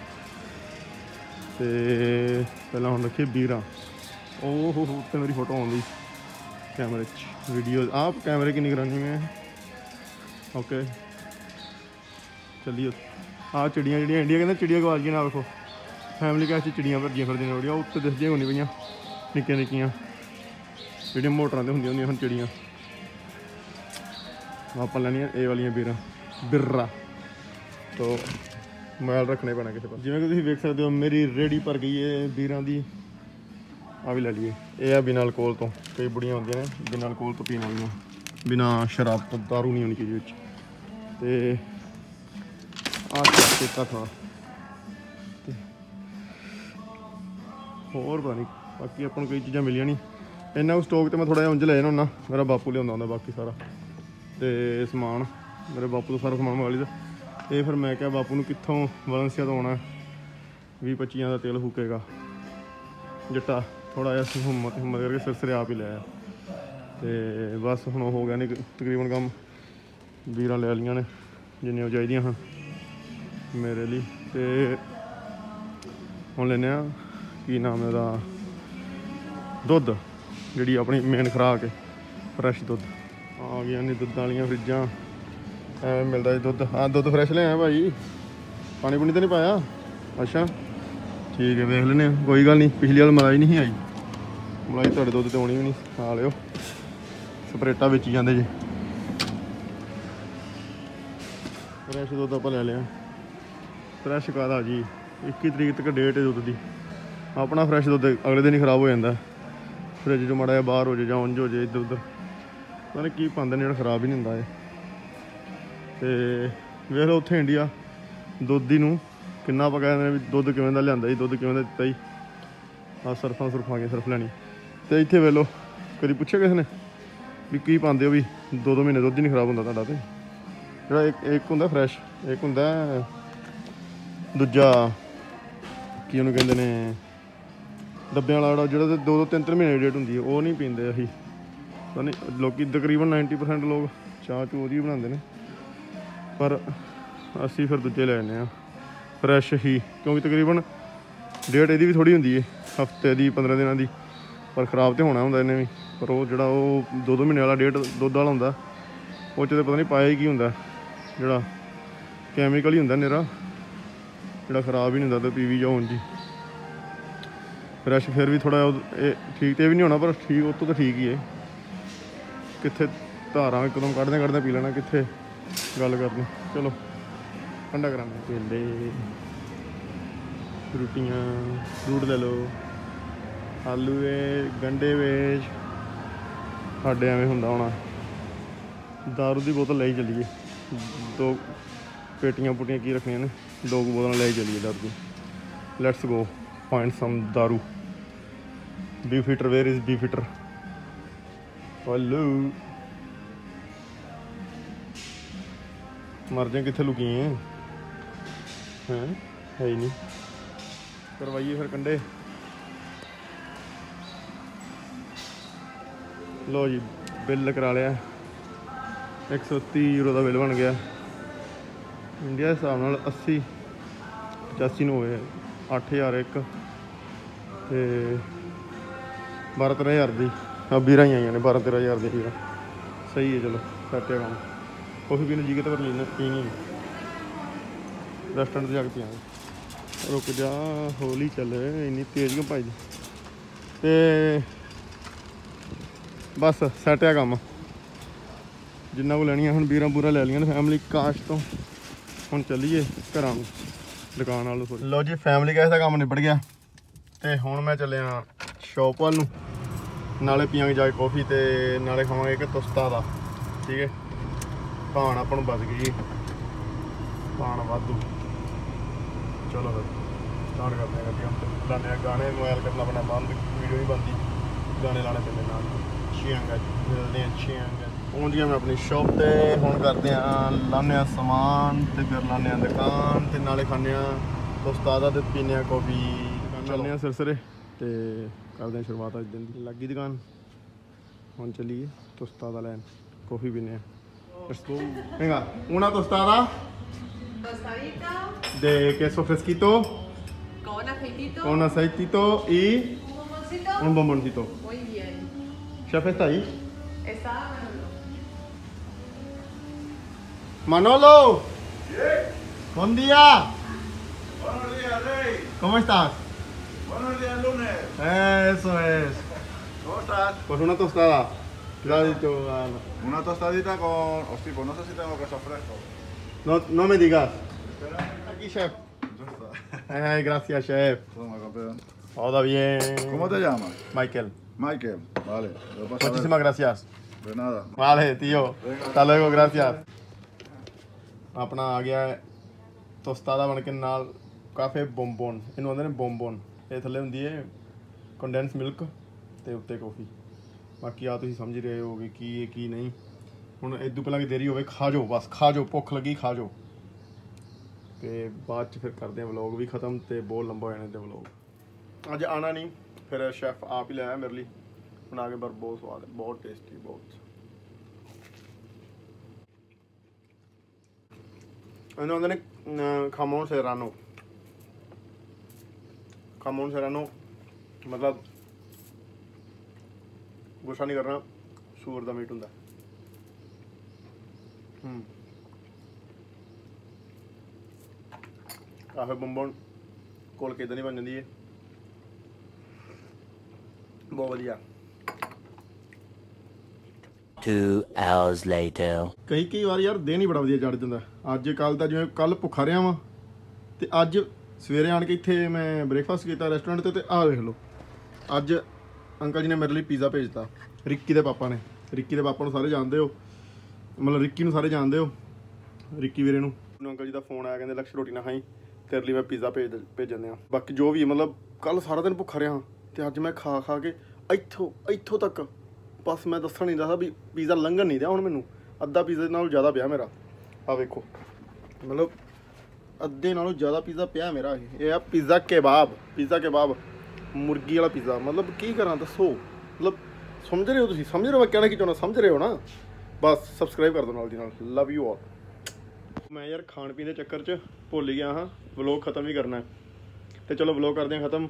ਤੇ ਪਹਿਲਾਂ ਹੁਣ ਰੱਖੀ ਬੀਰਾ। ਓਹ ਹੋ ਉੱਤੇ ਮੇਰੀ ਫੋਟੋ ਆਉਂਦੀ। ਕੈਮਰੇ 'ਚ ਵੀਡੀਓ ਆਪ ਕੈਮਰੇ ਕੀ ਨਿਗਰਾਨੀ ਮੈਂ ਓਕੇ ਚੱਲੀਏ ਆ ਚਿੜੀਆਂ ਜਿਹੜੀਆਂ ਇੰਡੀਆ ਕਹਿੰਦੇ ਚਿੜੀਆਂ ਗਵਾਲ ਗਈਆਂ ਨਾ ਵੇਖੋ। ਫੈਮਿਲੀ ਕੈਸ਼ 'ਚ ਚਿੜੀਆਂ ਭੱਜੀਆਂ ਫਿਰਦੀਆਂ ਨੇ ਉਹ ਉੱਤੇ ਦਿਸਦੀਆਂ ਹੋਣੀ ਪਈਆਂ, ਨਿੱਕੀਆਂ ਨਿੱਕੀਆਂ। ਜਿਹੜੀਆਂ ਮੋਟਰਾਂ ਤੇ ਹੁੰਦੀਆਂ ਹੁੰਦੀਆਂ ਹੁਣ ਚਿੜੀਆਂ। ਆਪਾਂ ਲੈਣੀਆਂ ਇਹ ਵਾਲੀਆਂ ਬੀਰਾਂ, ਬਿਰਰਾ। ਤੋਂ ਮੋਬਾਈਲ ਰੱਖਣੇ ਪੈਣਾ ਕਿਸੇ ਪਾਸ। ਜਿਵੇਂ ਕਿ ਤੁਸੀਂ ਵੇਖ ਸਕਦੇ ਹੋ, ਮੇਰੀ ਰੇੜੀ ਭਰ ਗਈ ਹੈ ਬੀਰਾਂ ਦੀ। ਆ ਵੀ ਲੈ ਲਈਏ। ਇਹ ਆ ਬਿਨਾਂ ਅਲਕੋਹਲ ਤੋਂ। ਕਈ ਬੁੜੀਆਂ ਹੁੰਦੀਆਂ ਨੇ, ਬਿਨਾਂ ਅਲਕੋਹਲ ਤੋਂ ਪੀਣ ਵਾਲੀਆਂ। ਬਿਨਾਂ ਸ਼ਰਾਬ ਤੋਂ ਦਾਰੂ ਨਹੀਂ ਹੋਣੀ ਚਾਹੀਦੀ ਵਿੱਚ। ਤੇ ਆ ਚੇਤਾ ਥਾ। ਤੇ ਹੋਰ ਪਤਾ ਨਹੀਂ ਬਾਕੀ ਆਪਾਂ ਨੂੰ ਕਈ ਚੀਜ਼ਾਂ ਮਿਲੀਆਂ ਨਹੀਂ ਇੰਨਾ ਕੁ ਸਟਾਕ ਤੇ ਮੈਂ ਥੋੜਾ ਜਿਹਾ ਉਂਝ ਲੈ ਜਾਣਾ ਹੁੰਦਾ, ਮੇਰਾ ਬਾਪੂ ਲਿਆਉਂਦਾ ਹੁੰਦਾ ਬਾਕੀ ਸਾਰਾ। ਤੇ ਸਮਾਨ, ਮੇਰੇ ਬਾਪੂ ਤੋਂ ਸਾਰਾ ਸਮਾਨ ਮੰਗਾ ਲਈਦਾ। ਇਹ ਫਿਰ ਮੈਂ ਕਿਹਾ ਬਾਪੂ ਨੂੰ ਕਿੱਥੋਂ ਵਲੰਸੀਆ ਤੋਂ ਆਉਣਾ 20 25 ਦਾ ਤੇਲ ਫੂਕੇਗਾ। ਜੱਟਾ ਥੋੜਾ ਜਿਹਾ ਸੀ ਹਿੰਮਤ ਹਿੰਮਤ ਕਰਕੇ ਸਿਰ ਸਿਰ ਆਪ ਹੀ ਲਿਆ ਤੇ ਬਸ ਹੁਣ ਹੋ ਗਿਆ ਨਹੀਂ ਤਕਰੀਬਨ ਕੰਮ। ਵੀਰਾਂ ਲੈ ਲੀਆਂ ਨੇ, ਜਿੰਨੀਆਂ ਉਹ ਚਾਹੀਦੀਆਂ ਹਨ। ਮੇਰੇ ਲਈ। ਤੇ ਹੁਣ ਲੈਨੇ ਆ ਕੀ ਨਾਮ ਇਹਦਾ? ਦੁੱਧ, ਜਿਹੜੀ ਆਪਣੀ ਮੇਨ ਖੁਰਾਕ ਹੈ ਫਰੈਸ਼ ਦੁੱਧ। ਆ ਗਈਆਂ ਨੇ ਦੁੱਧ ਵਾਲੀਆਂ ਫਰਿੱਜਾਂ। ਐਵੇਂ ਮਿਲਦਾ ਜੀ ਦੁੱਧ। ਹਾਂ ਦੁੱਧ ਫਰੈਸ਼ ਲਿਆਇਆ ਭਾਈ। ਪਾਣੀ ਪੂਣੀ ਤਾਂ ਨਹੀਂ ਪਾਇਆ? ਅੱਛਾ। ਠੀਕ ਹੈ, ਵੇਖ ਲੈਨੇ ਆ ਕੋਈ ਗੱਲ ਨਹੀਂ, ਪਿਛਲੀ ਵਾਰ ਮਲਾਈ ਨਹੀਂ ਸੀ ਆਈ। ਮਲਾਈ ਤੁਹਾਡੇ ਦੁੱਧ ਤੇ ਆਉਣੀ ਵੀ ਨਹੀਂ, ਖਾ ਲਿਓ। ਸਪਰੇਟਾ ਵੇਚੀ ਜਾਂਦੇ ਜੀ। ਫਰੈਸ਼ ਦੁੱਧ ਆਪਾਂ ਲੈ ਲਿਆ। ਫਰੈਸ਼ ਕਾਦਾ ਜੀ। 21 ਤਰੀਕ ਤੱਕ ਡੇਟ ਹੈ ਦੁੱਧ ਦੀ। ਆਪਣਾ ਫਰੈਸ਼ ਦੁੱਧ ਅਗਲੇ ਦਿਨ ਹੀ ਖਰਾਬ ਹੋ ਜਾਂਦਾ। ਫ੍ਰਿਜ ਚੋਂ ਮਾੜਾ ਜਿਹਾ ਬਾਹਰ ਹੋ ਜਾਏ ਜਾਂ ਉਂਝ ਹੋ ਜਾਏ ਇੱਧਰ ਉੱਧਰ ਪਤਾ ਕੀ ਪਾਉਂਦੇ ਨੇ ਜਿਹੜਾ ਖਰਾਬ ਹੀ ਨਹੀਂ ਹੁੰਦਾ ਇਹ। ਤੇ ਵੇਖ ਲਓ ਉੱਥੇ ਇੰਡੀਆ ਦੁੱਧ ਹੀ ਨੂੰ ਕਿੰਨਾ ਆਪਾਂ ਕਹਿੰਦੇ ਨੇ ਵੀ ਦੁੱਧ ਕਿਵੇਂ ਦਾ ਲਿਆਂਦਾ ਜੀ, ਦੁੱਧ ਕਿਵੇਂ ਦਾ ਦਿੱਤਾ ਜੀ। ਆ ਸਰਫਾਂ ਸੁਰਫਾਂ ਕੇ ਸਰਫ ਲੈਣੀ। ਤੇ ਇੱਥੇ ਵੇਖ ਲਓ, ਕਦੀ ਪੁੱਛਿਆ ਕਿਸੇ ਨੇ ਵੀ ਕੀ ਪਾਉਂਦੇ ਹੋ ਵੀ ਦੋ ਦੋ ਮਹੀਨੇ ਦੁੱਧ ਹੀ ਨਹੀਂ ਖਰਾਬ ਹੁੰਦਾ ਤੁਹਾਡਾ ਤੇ? ਜਿਹੜਾ ਇੱਕ ਇੱਕ ਹੁੰਦਾ ਫਰੈਸ਼ ਇੱਕ ਹੁੰਦਾ ਦੂਜਾ, ਕੀ ਉਹਨੂੰ ਕਹਿੰਦੇ ਨੇ, ਡੱਬਿਆਂ ਵਾਲਾ ਜਿਹੜਾ ਤੇ ਦੋ ਦੋ ਤਿੰਨ ਤਿੰਨ ਮਹੀਨੇ ਡੇਟ ਹੁੰਦੀ ਹੈ, ਉਹ ਨਹੀਂ ਪੀਂਦੇ ਅਸੀਂ। ਪਤਾ ਨਹੀਂ, ਲੋਕੀ ਤਕਰੀਬਨ 90% ਲੋਕ ਚਾਹ ਚੂ ਉਹਦੀ ਬਣਾਉਂਦੇ ਨੇ। ਪਰ ਅਸੀਂ ਫਿਰ ਦੂਜੇ ਲੈ ਲੈਂਦੇ ਆ ਫਰੈਸ਼ ਹੀ, ਕਿਉਂਕਿ ਤਕਰੀਬਨ ਡੇਟ ਇਹਦੀ ਵੀ ਥੋੜੀ ਹੁੰਦੀ ਹੈ, ਹਫ਼ਤੇ ਦੀ 15 ਦਿਨਾਂ ਦੀ। ਪਰ ਖਰਾਬ ਤੇ ਹੋਣਾ ਹੁੰਦਾ ਇਹਨੇ ਵੀ। ਪਰ ਉਹ ਜਿਹੜਾ ਉਹ ਦੋ ਦੋ ਮਹੀਨੇ ਵਾਲਾ ਡੇਟ ਦੁੱਧ ਵਾਲਾ ਹੁੰਦਾ, ਉਹ 'ਚ ਤੇ ਪਤਾ ਨਹੀਂ ਪਾਇਆ ਹੀ ਕੀ ਹੁੰਦਾ। ਜਿਹੜਾ ਕੈਮੀਕਲ ਹੀ ਹੁੰਦਾ ਨਿਰਾ ਜਿਹੜਾ ਖਰਾਬ ਹੀ ਨਹੀਂ ਹੁੰਦਾ ਤੇ ਪੀਵੀ ਜਾਉਣ ਜੀ ਫਰੈਸ਼ ਫਿਰ ਵੀ ਥੋੜਾ ਇਹ ਠੀਕ ਤੇ ਵੀ ਨਹੀਂ ਹੋਣਾ, ਪਰ ਠੀਕ, ਉਹ ਤੋਂ ਤਾਂ ਠੀਕ ਹੀ ਹੈ। ਕਿੱਥੇ ਧਾਰਾਂ ਇੱਕਦਮ ਕੱਢਦੇ ਕੱਢਦੇ ਪੀ ਲੈਣਾ, ਕਿੱਥੇ ਗੱਲ ਕਰਨੀ। ਚਲੋ, ਠੰਡਾ ਕਰਾਂਗੇ। ਕੇਲੇ, ਰੋਟੀਆਂ, ਫਰੂਟ ਲੈ ਲਓ। ਆਲੂ ਵੇ ਗੰਡੇ ਵੇ, ਸਾਡੇ ਐਵੇਂ ਹੁੰਦਾ ਹੋਣਾ। ਦਾਰੂ ਦੀ ਬੋਤਲ ਲੈ ਹੀ ਚੱਲੀਏ। ਦੋ ਪੇਟੀਆਂ ਪੁਟੀਆਂ ਕੀ ਰੱਖਣੀਆਂ ਨੇ? ਦੋ ਕੁ ਬੋਤਲਾਂ ਲੈ ਹੀ ਚੱਲੀਏ ਦਾਰੂ ਦੀ ਲੈਟਸ ਗੋ ਫਾਈਂਡ ਸਮ ਦਾਰੂ be fitter where is be fitter hello ਮਰ ਜਾ ਕਿੱਥੇ ਲੁਕੀ ਹੈ ਹੈ? ਹੈ ਹੀ ਨਹੀਂ। ਕਰਵਾਈਏ ਫਿਰ ਕੰਡੇ। ਲੋ ਜੀ, ਬਿੱਲ ਕਰਾ ਲਿਆ। 130 ਯੂਰੋ ਦਾ ਬਿੱਲ ਬਣ ਗਿਆ। ਇੰਡੀਆ ਦੇ ਹਿਸਾਬ ਨਾਲ 80 85 ਨੂੰ ਹੋਏ 8000 ਇੱਕ ਤੇ 12 13000 ਦੀ। ਆ ਵੀਰਾਂ ਹੀ ਆਈਆਂ ਨੇ 12 13000 ਦੀ ਵੀਰਾਂ। ਸਹੀ ਹੈ, ਚਲੋ ਸੈਟ ਹੈ ਕੰਮ। ਕਾਫੀ ਵੀ ਜੀ ਕਿਤੇ ਪਰ ਲੈਣਾ ਪੀਣੀ ਰੈਸਟੋਰੈਂਟ ਤੇ ਜਾ ਕੇ ਪੀਾਂਗੇ ਰੁਕ ਜਾ, ਹੌਲੀ ਚੱਲ, ਇੰਨੀ ਤੇਜ਼ ਕਿਉਂ ਭਾਈ ਤੇ ਬਸ ਸੈਟ ਹੈ ਕੰਮ। ਜਿੰਨਾ ਕੋ ਲੈਣੀਆਂ ਹੁਣ ਵੀਰਾਂ ਬੂਰਾ ਲੈ ਲਈਆਂ ਨੇ ਫੈਮਿਲੀ ਕਾਸ਼ ਤੋਂ। ਹੁਣ ਚੱਲੀਏ ਘਰਾਂ ਨੂੰ, ਦੁਕਾਨ ਵੱਲ ਨੂੰ ਲੋ ਜੀ ਫੈਮਿਲੀ ਕੈਸ਼ ਦਾ ਕੰਮ ਨਿਬੜ ਗਿਆ। ਤੇ ਹੁਣ ਮੈਂ ਚੱਲਿਆ ਸ਼ਾਪ ਵੱਲ ਨੂੰ। ਨਾਲੇ ਪੀਵਾਂਗੇ ਜਾ ਕੇ ਕਾਫੀ ਤੇ ਨਾਲੇ ਖਾਵਾਂਗੇ ਇੱਕ ਤੁਸਤਾ ਦਾ। ਠੀਕ ਹੈ? ਭਾਣ ਆਪਾਂ ਨੂੰ ਬਚ ਗਈ। ਭਾਣ ਵਾਧੂ। ਚਲੋ ਫਿਰ ਸਟਾਰਟ ਕਰਦੇ ਹਾਂ ਗੱਡੀ ਹੁਣ। ਲਾਣੇ ਗਾਣੇ ਮੋਬਾਈਲ ਕਰਨਾ ਆਪਣਾ ਬੰਦ ਵੀਡੀਓ ਨਹੀਂ ਬੰਦੀ ਗਾਣੇ ਲਾਣੇ ਪੈਂਦੇ ਨਾਲ। ਚੀਆਂਗਾ ਮਿਲਦੇ ਆ ਚੀਆਂਗਾ ਪਹੁੰਚ ਗਿਆ ਮੈਂ ਆਪਣੀ ਸ਼ਾਪ ਤੇ ਹੁਣ ਕਰਦੇ ਆ ਲਾਣੇ ਆ ਸਮਾਨ ਤੇ ਫਿਰ ਲਾਣੇ ਆ ਦੁਕਾਨ ਤੇ ਨਾਲੇ ਖਾਣੇ ਆ ਉਸਤਾਦਾ ਤੇ ਪੀਨੇ ਆ ਕਾਫੀ ਚੱਲਦੇ ਆ ਸਿਰਸਰੇ ਤੇ ਕਰਦੇ ਆ ਸ਼ੁਰੂਆਤ ਅੱਜ ਦਿਨ ਦੀ ਲੱਗੀ ਦੁਕਾਨ ਹੁਣ ਚੱਲੀਏ ਉਸਤਾਦਾ ਲੈਣ ਕਾਫੀ ਪੀਨੇ ਆ Let's go. Venga, una tostada Tostadita de queso fresquito con aceitito. con aceitito y un bomboncito. un bomboncito. Muy bien. ¿Chef está ahí? Está Manolo. Buen día. Buenos días, Rey. ¿Cómo estás? Buenos días, lunes. Eso es. ¿Cómo estás? Pues una tostada. ¿Qué dicho? Una tostadita con. Hostia, pues no sé si tengo queso fresco. No, no me digas. Espera. Aquí, chef. Ya gracias, chef. Toma, campeón. Todo bien. ¿Cómo te llamas? Michael. Michael. Vale. Muchísimas gracias. De nada. Vale, tío. Hasta luego, gracias. ਆਪਣਾ ਆ ਗਿਆ ਹੈ ਤੋਸਤਾਦਾ ਬਣ ਕੇ ਨਾਲ ਕਾਫੇ ਬੰਬਨ, ਇਹਨੂੰ ਆਉਂਦੇ ਨੇ ਬੰਬਨ। ਇਹ ਥੱਲੇ ਹੁੰਦੀ ਹੈ ਕੰਡੈਂਸ ਮਿਲਕ ਤੇ ਉੱਤੇ ਕਾਫੀ ਬਾਕੀ ਆ ਤੁਸੀਂ ਸਮਝ ਰਹੇ ਹੋਗੇ ਕੀ ਇਹ ਕੀ ਨਹੀਂ। ਹੁਣ ਇਦੋਂ ਪਹਿਲਾਂ ਕਿ ਦੇਰੀ ਹੋਵੇ, ਖਾ ਜਾਓ, ਬਸ ਖਾ ਜਾਓ, ਭੁੱਖ ਲੱਗੀ, ਖਾ ਜਾਓ। ਤੇ ਬਾਅਦ ਚ ਫਿਰ ਕਰਦੇ ਆ ਵਲੌਗ ਵੀ ਖਤਮ ਤੇ ਬਹੁਤ ਲੰਬਾ ਹੋ ਜਾਣਾ ਤੇ ਵਲੌਗ ਅੱਜ ਆਣਾ ਨਹੀਂ, ਫਿਰ ਸ਼ੈਫ ਆਪ ਹੀ ਲਾਇਆ ਮੇਰੇ ਲਈ। ਬਣਾ ਕੇ ਪਰ ਬਹੁਤ ਸਵਾਦ ਹੈ, ਬਹੁਤ ਟੇਸਟੀ ਬਹੁਤ। ਇਹਨੂੰ ਆਂਦੇ ਨੇ ਖਾਮੋਨ ਸੇਰਾਨੋ ਖਾਮੋਨ ਸੇਰਾਨੋ ਮਤਲਬ ਗੁੱਸਾ ਨਹੀਂ ਕਰਨਾ ਸੂਰ ਦਾ ਮੀਟ ਹੁੰਦਾ ਹੂੰ ਕਾਫੇ ਬੰਬਣ ਕੋਲ ਕਿਦਾਂ ਨਹੀਂ ਬਣ ਜਾਂਦੀ ਹੈ ਬਹੁਤ ਵਧੀਆ Two hours later. ਕਈ ਕਈ ਵਾਰ ਯਾਰ ਦਿਨ ਹੀ ਬੜਾ ਵਧੀਆ ਚੜ ਜਾਂਦਾ। ਅੱਜ ਕੱਲ ਤਾਂ ਜਿਵੇਂ ਕੱਲ ਭੁੱਖਾ ਰਿਹਾ ਵਾਂ, ਤੇ ਅੱਜ ਸਵੇਰੇ ਆਣ ਕੇ ਇੱਥੇ ਮੈਂ ਬ੍ਰੇਕਫਾਸਟ ਕੀਤਾ ਰੈਸਟੋਰੈਂਟ ਤੇ ਤੇ ਆਹ ਦੇਖ ਲਓ। ਅੱਜ ਅੰਕਲ ਜੀ ਨੇ ਮੇਰੇ ਲਈ ਪੀਜ਼ਾ ਭੇਜਤਾ, ਰਿੱਕੀ ਦੇ ਪਾਪਾ ਨੇ। ਰਿੱਕੀ ਦੇ ਪਾਪਾ ਨੂੰ ਸਾਰੇ ਜਾਣਦੇ ਹੋ। ਮਤਲਬ ਰਿੱਕੀ ਨੂੰ ਸਾਰੇ ਜਾਣਦੇ ਹੋ, ਰਿੱਕੀ ਵੀਰੇ ਨੂੰ। ਮੈਨੂੰ ਅੰਕਲ ਜੀ ਦਾ ਫੋਨ ਆਇਆ, ਕਹਿੰਦੇ, ਲਕਸ਼, ਰੋਟੀ ਨਾ ਖਾਈ, ਤੇਰੇ ਲਈ ਮੈਂ ਪੀਜ਼ਾ ਭੇਜ ਭੇਜਣੇ ਆ ਬਾਕੀ ਜੋ ਵੀ ਮਤਲਬ ਕੱਲ ਸਾਰਾ ਦਿਨ ਭੁੱਖਾ ਰਿਹਾ ਤੇ ਅੱਜ ਮੈਂ ਖਾ ਖਾ ਕੇ ਇੱਥੋਂ ਇੱਥੋਂ ਤੱਕ ਬਸ ਮੈਂ ਦੱਸਣ ਨਹੀਂ ਦੱਸਦਾ ਵੀ ਪੀਜ਼ਾ ਲੰਘਣ ਨਹੀਂ ਰਿਹਾ ਹੁਣ ਮੈਨੂੰ। ਅੱਧਾ ਪੀਜ਼ਾ ਨਾਲੋਂ ਜ਼ਿਆਦਾ ਪਿਆ ਮੇਰਾ। ਆ ਵੇਖੋ। ਮਤਲਬ ਅੱਧੇ ਨਾਲੋਂ ਜ਼ਿਆਦਾ ਪੀਜ਼ਾ ਪਿਆ ਮੇਰਾ ਇਹ। ਆ ਪੀਜ਼ਾ ਕੇਬਾਬ ਪੀਜ਼ਾ ਕੇਬਾਬ ਮੁਰਗੀ ਵਾਲਾ ਪੀਜ਼ਾ ਮਤਲਬ ਕੀ ਕਰਾਂ ਦੱਸੋ? ਮਤਲਬ ਸਮਝ ਰਹੇ ਹੋ ਤੁਸੀਂ? ਸਮਝ ਰਹੇ ਹੋ ਮੈਂ ਕਹਿਣਾ ਕੀ ਚਾਹੁੰਦਾ? ਸਮਝ ਰਹੇ ਹੋ ਨਾ? ਬਸ ਸਬਸਕ੍ਰਾਈਬ ਕਰ ਦਿਓ ਨਾਲ ਦੀ ਨਾਲ। ਲਵ ਯੂ ਆਲ ਮੈਂ ਯਾਰ ਖਾਣ ਪੀਣ ਦੇ ਚੱਕਰ 'ਚ ਭੁੱਲ ਹੀ ਗਿਆ ਹਾਂ। ਵਲੌਗ ਖਤਮ ਵੀ ਕਰਨਾ ਹੈ। ਤੇ ਚਲੋ ਵਲੋਗ ਕਰਦੇ ਹਾਂ ਖਤਮ।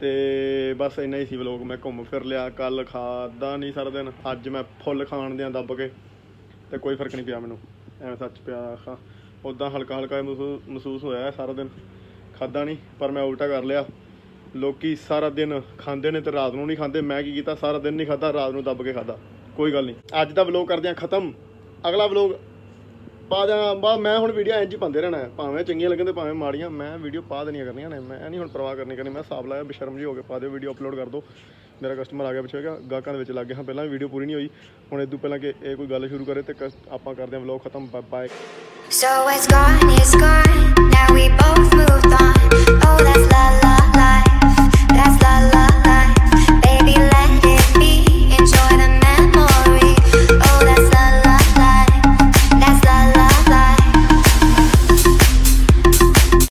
ਤੇ ਬਸ ਇੰਨਾ ਹੀ ਸੀ ਵਲੌਗ ਮੈਂ ਘੁੰਮ ਫਿਰ ਲਿਆ ਕੱਲ ਖਾਦਾ ਨਹੀਂ ਸਾਰਾ ਦਿਨ, ਅੱਜ ਮੈਂ ਫੁੱਲ ਖਾਣ ਦਿਆਂ ਦੱਬ ਕੇ, ਤੇ ਕੋਈ ਫ਼ਰਕ ਨਹੀਂ ਪਿਆ ਮੈਨੂੰ। ਐਵੇਂ ਸੱਚ ਪਿਆ ਖਾ ਉਦਾਂ ਹਲਕਾ ਹਲਕਾ ਮਹਿਸੂਸ ਮਹਿਸੂਸ ਹੋਇਆ ਸਾਰਾ ਦਿਨ। ਖਾਦਾ ਨਹੀਂ, ਪਰ ਮੈਂ ਉਲਟਾ ਕਰ ਲਿਆ। ਲੋਕੀ ਸਾਰਾ ਦਿਨ ਖਾਂਦੇ ਨੇ ਤੇ ਰਾਤ ਨੂੰ ਨਹੀਂ ਖਾਂਦੇ। ਮੈਂ ਕੀ ਕੀਤਾ? ਸਾਰਾ ਦਿਨ ਨਹੀਂ ਖਾਦਾ ਰਾਤ ਨੂੰ ਦੱਬ ਕੇ ਖਾਦਾ ਕੋਈ ਗੱਲ ਨਹੀਂ। ਅੱਜ ਦਾ ਵਲੌਗ ਕਰਦੇ ਹਾਂ ਖਤਮ। ਅਗਲਾ ਵਲੌਗ ਪਾ ਦਿਆਂ ਬਾ ਮੈਂ ਹੁਣ ਵੀਡੀਓ ਇੰਜ ਹੀ ਪਾਉਂਦੇ ਰਹਿਣਾ ਭਾਵੇਂ ਚੰਗੀਆਂ ਲੱਗਣ ਤੇ ਭਾਵੇਂ ਮਾੜੀਆਂ, ਮੈਂ ਵੀਡੀਓ ਪਾ ਦੇਣੀਆਂ ਕਰਨੀਆਂ ਨੇ। ਮੈਂ ਨਹੀਂ ਹੁਣ ਪਰਵਾਹ ਕਰਨੀ ਕਰਨੀ, ਮੈਂ ਸਾਬ ਲਾਇਆ, ਬਸ਼ਰਮ ਜੀ ਹੋ ਕੇ ਪਾ ਦਿਓ ਵੀਡੀਓ ਅਪਲੋਡ ਕਰ ਦਿਓ। ਮੇਰਾ ਕਸਟਮਰ ਆ ਗਿਆ ਪਿੱਛੇ ਗਿਆ ਗਾਹਕਾਂ ਦੇ ਵਿੱਚ ਲੱਗ ਗਏ ਹਾਂ, ਪਹਿਲਾਂ ਵੀਡੀਓ ਪੂਰੀ ਨਹੀਂ ਹੋਈ। ਹੁਣ ਇਹ ਤੋਂ ਪਹਿਲਾਂ ਕਿ ਇਹ ਕੋਈ ਗੱਲ ਸ਼ੁਰੂ ਕਰੇ ਤੇ ਆਪਾਂ ਕਰਦੇ ਹਾਂ ਵਲੌਗ ਖਤਮ ਬਾਏ So